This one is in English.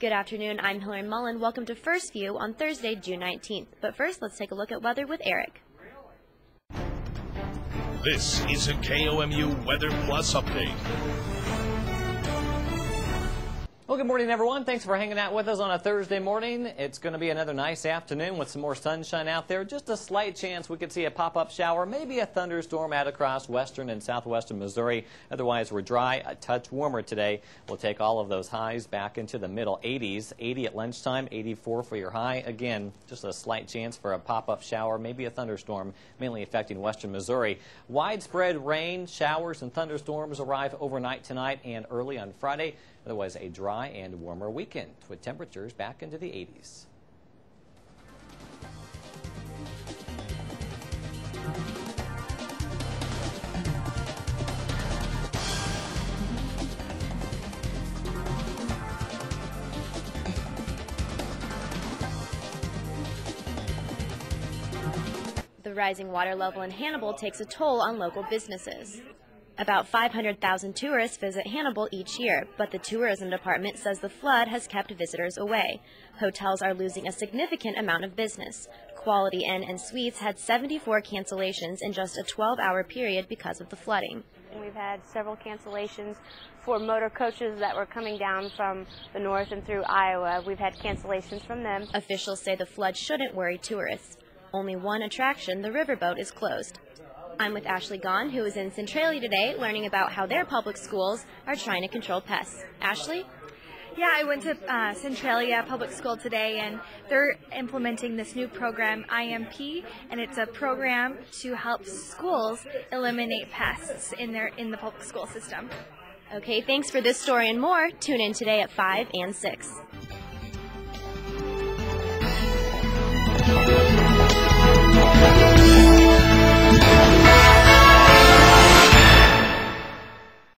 Good afternoon. I'm Hillary Mullin. Welcome to First View on Thursday, June 19th. But first, let's take a look at weather with Eric. This is a KOMU Weather Plus update. Well, good morning, everyone. Thanks for hanging out with us on a Thursday morning. It's going to be another nice afternoon with some more sunshine out there. Just a slight chance we could see a pop-up shower, maybe a thunderstorm out across western and southwestern Missouri. Otherwise, we're dry, a touch warmer today. We'll take all of those highs back into the middle 80s. 80 at lunchtime, 84 for your high. Again, just a slight chance for a pop-up shower, maybe a thunderstorm, mainly affecting western Missouri. Widespread rain, showers, and thunderstorms arrive overnight tonight and early on Friday. Otherwise, a dry and warmer weekend with temperatures back into the 80s. The rising water level in Hannibal takes a toll on local businesses. About 500,000 tourists visit Hannibal each year, but the tourism department says the flood has kept visitors away. Hotels are losing a significant amount of business. Quality Inn and Suites had 74 cancellations in just a 12-hour period because of the flooding. We've had several cancellations for motor coaches that were coming down from the north and through Iowa. We've had cancellations from them. Officials say the flood shouldn't worry tourists. Only one attraction, the riverboat, is closed. I'm with Ashley Gahn, who is in Centralia today, learning about how their public schools are trying to control pests. Ashley? Yeah, I went to uh, Centralia Public School today, and they're implementing this new program, IMP, and it's a program to help schools eliminate pests in their in the public school system. Okay, thanks for this story and more. Tune in today at 5 and 6.